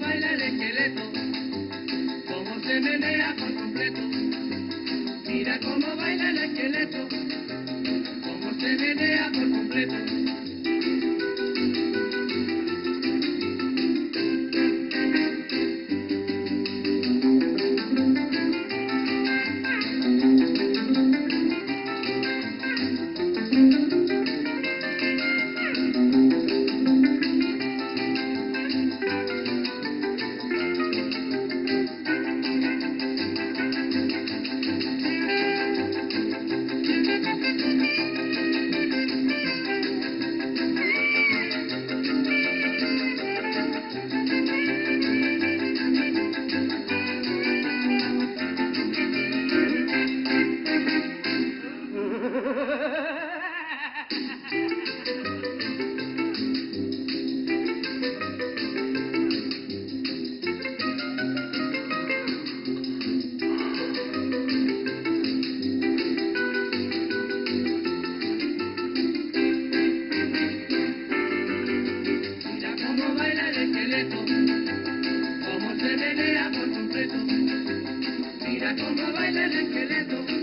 baila el esqueleto, cómo se menea por completo. Mira cómo baila el esqueleto, cómo se menea por completo. Mira cómo baila el esqueleto,